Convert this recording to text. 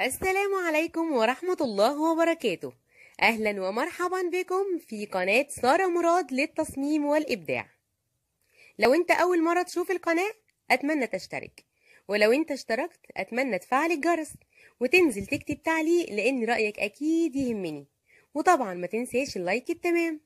السلام عليكم ورحمة الله وبركاته. أهلا ومرحبا بكم في قناة سارة مراد للتصميم والإبداع. لو أنت أول مرة تشوف القناة أتمنى تشترك. ولو أنت اشتركت أتمنى تفعل الجرس وتنزل تكتب تعليق لأن رأيك أكيد يهمني. وطبعا ما تنساش اللايك التمام.